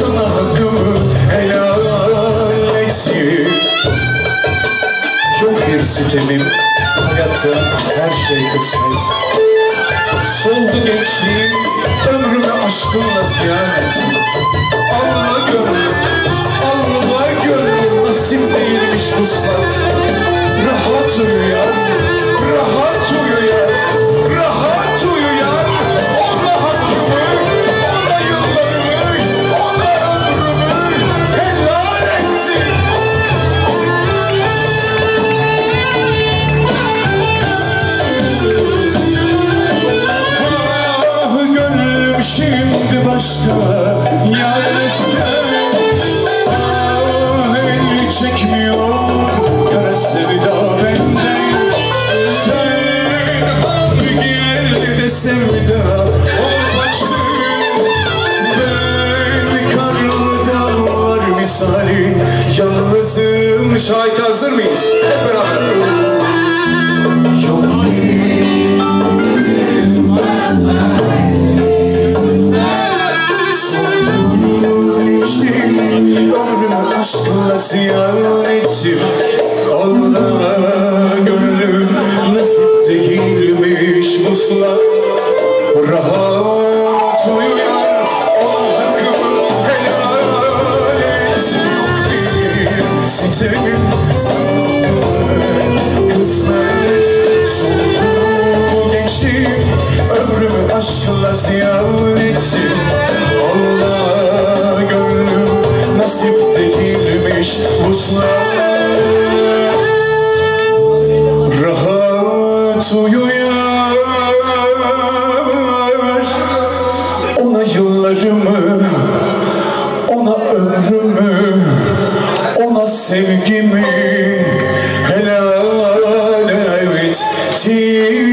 sana hakkımı helal etsin Yok bir sitemim hayatta her şey kısmet. Soldu gençliğim ömrüme aşkınla ziyaret. Yar ister Ah el çekmiyor Kara sevda benden Sen hangi elde sevda Ol baştı Ben karlı dağlar misali. Yalnızım. Şahit hazır mıyız? Hep beraber aşkla ziyan ettim. Allah gönlüm nasip değilmiş musla. Rahat uyuyan ona hakkımı helal et sitemim sana kısmet Soldu gençliğim ömrümü aşkla ziyan suyu yer. Ona yıllarımı, ona ömrümü, ona sevgimi helal ettim